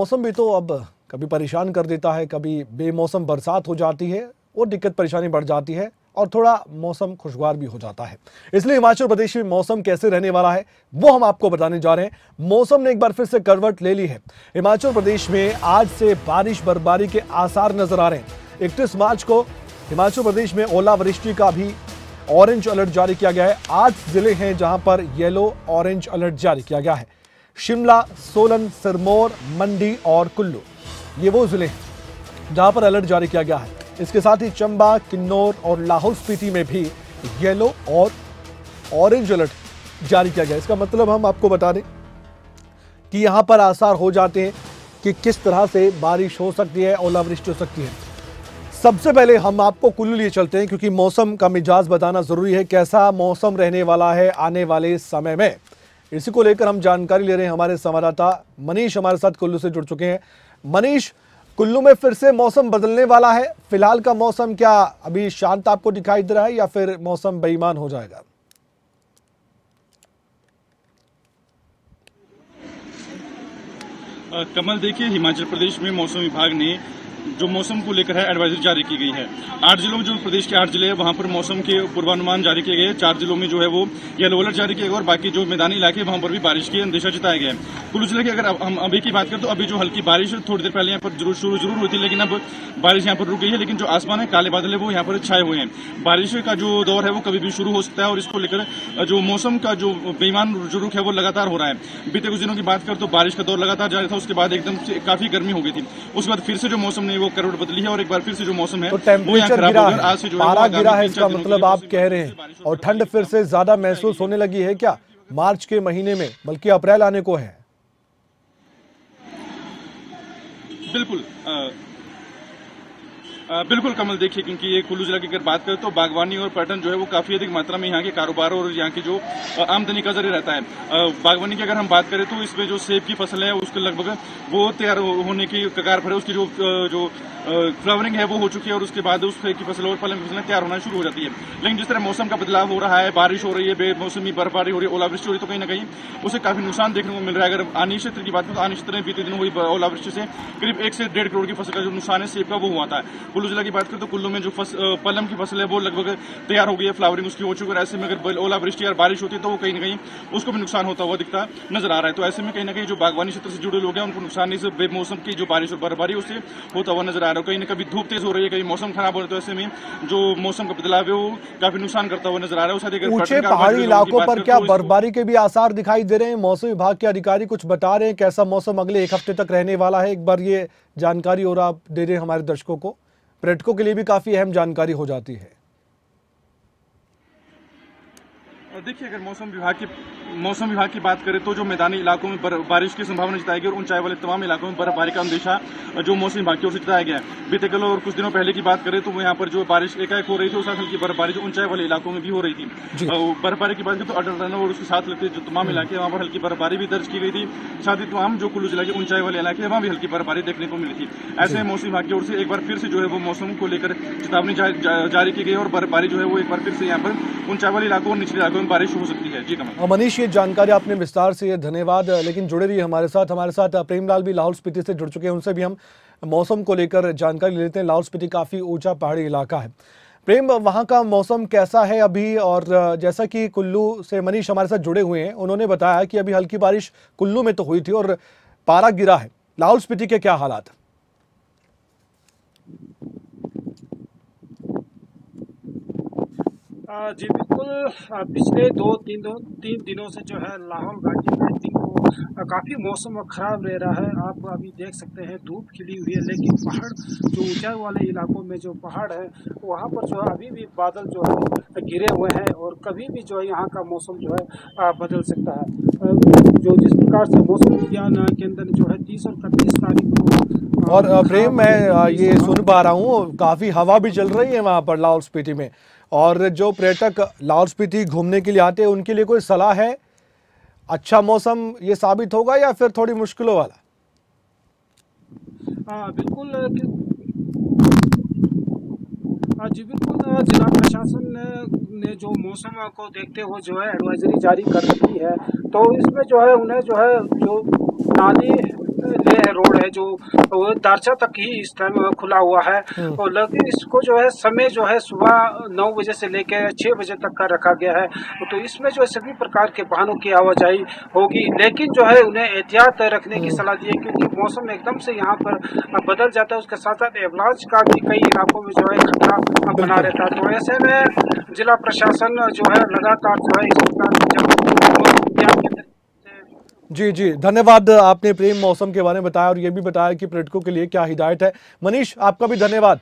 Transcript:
मौसम भी तो अब कभी परेशान कर देता है, कभी बेमौसम बरसात हो जाती है और दिक्कत परेशानी बढ़ जाती है और थोड़ा मौसम खुशगवार भी हो जाता है। इसलिए हिमाचल प्रदेश में मौसम कैसे रहने वाला है, वो हम आपको बताने जा रहे हैं। मौसम ने एक बार फिर से करवट ले ली है। हिमाचल प्रदेश में आज से बारिश, बर्फबारी के आसार नज़र आ रहे हैं। इकतीस मार्च को हिमाचल प्रदेश में ओलावृष्टि का भी ऑरेंज अलर्ट जारी किया गया है। आठ ज़िले हैं जहाँ पर येलो ऑरेंज अलर्ट जारी किया गया है। शिमला, सोलन, सिरमौर, मंडी और कुल्लू। ये वो ज़िले हैं जहाँ पर अलर्ट जारी किया गया है। इसके साथ ही चंबा, किन्नौर और लाहौल स्पीति में भी येलो और ऑरेंज अलर्ट जारी किया गया इसका मतलब हम आपको बता दें कि यहाँ पर आसार हो जाते हैं कि किस तरह से बारिश हो सकती है, ओलावृष्टि हो सकती है। सबसे पहले हम आपको कुल्लू लिए चलते हैं, क्योंकि मौसम का मिजाज बताना ज़रूरी है, कैसा मौसम रहने वाला है आने वाले समय में। इसी को लेकर हम जानकारी ले रहे हैं हमारे संवाददाता मनीष, हमारे साथ कुल्लू से जुड़ चुके हैं। मनीष, कुल्लू में फिर से मौसम बदलने वाला है। फ़िलहाल का मौसम क्या अभी शांत आपको दिखाई दे रहा है या फिर मौसम बेईमान हो जाएगा? कमल, देखिए, हिमाचल प्रदेश में मौसम विभाग ने जो मौसम को लेकर है एडवाइजरी जारी की गई है। आठ जिलों में जो प्रदेश के आठ ज़िले हैं, वहाँ पर मौसम के पूर्वानुमान जारी किए गए हैं। चार जिलों में जो है वो येलो अलर्ट जारी किया गया और बाकी जो मैदानी इलाके वहाँ पर भी बारिश की अंदेशा जताया गया है। कुल्लू ज़िले की अगर हम अभी की बात करें तो अभी जो हल्की बारिश थोड़ी देर पहले यहाँ पर ज़रूर शुरू ज़रूर हुई थी, लेकिन अब बारिश यहाँ पर रुक गई है, लेकिन जो आसमान है, काले बादल है, वो यहाँ पर छाए हुए हैं। बारिश का जो दौर है, वो कभी भी शुरू हो सकता है और इसको लेकर जो मौसम का जो बेईमान रुख है, वो लगातार हो रहा है। बीते कुछ दिनों की बात करें तो बारिश का दौर लगातार जारी था, उसके बाद एकदम काफ़ी गर्मी हो गई थी। उसके बाद फिर से जो मौसम ने वो करवट बदली है और एक बार फिर से जो मौसम है तो टेम्परेचर गिरा है। आज से जो पारा गिरा है इसका मतलब आप कह रहे हैं। और ठंड फिर से ज़्यादा महसूस होने लगी है क्या? मार्च के महीने में बल्कि अप्रैल आने को है। बिल्कुल बिल्कुल कमल, देखिए, क्योंकि ये कुल्लू जिला की अगर बात करें तो बागवानी और पर्यटन जो है वो काफ़ी अधिक मात्रा में यहाँ के कारोबार और यहाँ की जो आमदनी का ज़रिए रहता है। बागवानी की अगर हम बात करें तो इसमें जो सेब की फ़सल है, उसके लगभग वो तैयार होने की कगार पर है, उसकी जो जो फ्लावरिंग है वो हो चुकी है और उसके बाद उस की फ़सल और फल की फ़सलें तैयार होना शुरू हो जाती है। लेकिन जिस तरह मौसम का बदलाव हो रहा है, बारिश हो रही है, बेमौसमी बर्फबारी हो रही है, ओलावृष्टि हो रही है तो कहीं ना कहीं उसे काफ़ी नुकसान देखने को मिल रहा है। अगर आनी क्षेत्र की बात करें तो आनी क्षेत्र में बीते दिन हुई ओलावृष्टि से करीब एक से डेढ़ करोड़ की फ़सल का जो नुकसान है, सेब का वो हुआ था। कुल्लू जिला की बात करें तो कुल्लू में जो फस, पलम की फ़सल है वो लगभग तैयार हो गई है फ्लावरिंग उसकी हो चुकी है। ऐसे में अगर ओलावृष्टि और बारिश होती है तो वो कहीं ना कहीं उसको भी नुकसान होता हुआ दिखता नज़र आ रहा है। तो ऐसे में कहीं ना कहीं जो बागवानी क्षेत्र से जुड़े लोग हैं उनको नुकसान इस बेमौसम की जो बारिश और बर्फबारी उससे होता हुआ नज़र आ रहा है। कहीं ना कभी धूप तेज हो रही है कहीं मौसम खराब हो रहा है तो ऐसे में जो मौसम का बदलाव है वो काफ़ी नुकसान करता हुआ नज़र आ रहा है। ऊँचे पहाड़ी इलाकों पर क्या बर्फबारी के भी आसार दिखाई दे रहे हैं? मौसम विभाग के अधिकारी कुछ बता रहे हैं कैसा मौसम अगले एक हफ़्ते तक रहने वाला है? एक बार ये जानकारी और आप दे रहे हैं हमारे दर्शकों को। पर्यटकों के लिए भी काफ़ी अहम जानकारी हो जाती है। देखिए, अगर मौसम विभाग की मौसम विभाग की बात करें तो जो मैदानी इलाकों में बारिश की संभावना जताई गई और ऊंचाई वाले तमाम इलाकों में बर्फबारी का अंदेशा जो मौसम विभाग की ओर से जताया गया है। बीते कल और कुछ दिनों पहले की बात करें तो यहाँ पर जो बारिश एकाएक हो रही थी उस हल्की बर्फबारी जो ऊंचाई वाले इलाकों में भी हो रही थी। बर्फबारी की बात करें तो अटल टनल और उसके साथ लगते जो तमाम इलाके वहाँ पर हल्की बर्फबारी भी दर्ज की गई थी। साथ ही तमाम जो कुल्लू जिला के ऊंचाई वाले इलाके वहाँ भी हल्की बर्फबारी देखने को मिली थी। ऐसे मौसम विभाग की ओर से एक बार फिर से जो है वो मौसम को लेकर चेतावनी जारी की गई और बर्फबारी जो है वो एक बार फिर से यहाँ पर ऊंचाई वाले इलाकों और निचले इलाकों में बारिश हो सकती है। जी कमल। मनीष ये जानकारी आपने विस्तार से, धन्यवाद। लेकिन जुड़े रहिए हमारे साथ। हमारे साथ प्रेमलाल भी लाहौल स्पीति से जुड़ चुके हैं। उनसे भी हम मौसम को लेकर जानकारी लेते हैं। लाहौल स्पीति काफ़ी ऊँचा पहाड़ी इलाका है। प्रेम, वहाँ का मौसम कैसा है अभी? और जैसा कि कुल्लू से मनीष हमारे साथ जुड़े हुए हैं, उन्होंने बताया कि अभी हल्की बारिश कुल्लू में तो हुई थी और पारा गिरा है। लाहौल स्पीति के क्या हालात? जी, बिल्कुल पिछले दो तीन दो, तीन दिनों से जो है लाहौल घाटी में दिन को काफ़ी मौसम ख़राब रह रहा है। आप अभी देख सकते हैं, धूप खिली हुई है, लेकिन पहाड़, जो ऊंचाई वाले इलाकों में जो पहाड़ है, वहाँ पर जो है अभी भी बादल जो है गिरे हुए हैं और कभी भी जो है यहाँ का मौसम जो है बदल सकता है। जो जिस प्रकार से मौसम विज्ञान केंद्र जो है तीस और इकतीस तारीख को और प्रेम मैं ये सुन पा रहा हूँ। काफ़ी हवा भी चल रही है वहाँ पर लाहौल स्पीति में। और जो पर्यटक लाहौल स्पीति घूमने के लिए आते हैं उनके लिए कोई सलाह है? अच्छा मौसम ये साबित होगा या फिर थोड़ी मुश्किलों वाला? बिल्कुल जी बिल्कुल जिला प्रशासन ने, जो मौसम को देखते हुए जो है एडवाइजरी जारी कर रखी है। तो इसमें जो है उन्हें जो है जो नाली लेह रोड है जो वो दारचा तक ही इस टाइम खुला हुआ है। हम्म। और लेकिन इसको जो है समय जो है सुबह नौ बजे से लेकर छह बजे तक का रखा गया है। तो इसमें जो है सभी प्रकार के वाहनों की आवाजाही होगी। लेकिन जो है उन्हें एहतियात रखने हम्म। की सलाह दी है क्योंकि मौसम एकदम से यहाँ पर बदल जाता है। उसके साथ साथ एवलाज का भी कई इलाकों में जो है खतरा बना रहता है। तो ऐसे में जिला प्रशासन जो है लगातार जो है इस प्रकार की जाँच और विज्ञान के तरीके से जी जी। धन्यवाद आपने प्रेम मौसम के बारे में बताया और ये भी बताया कि पर्यटकों के लिए क्या हिदायत है। मनीष, आपका भी धन्यवाद।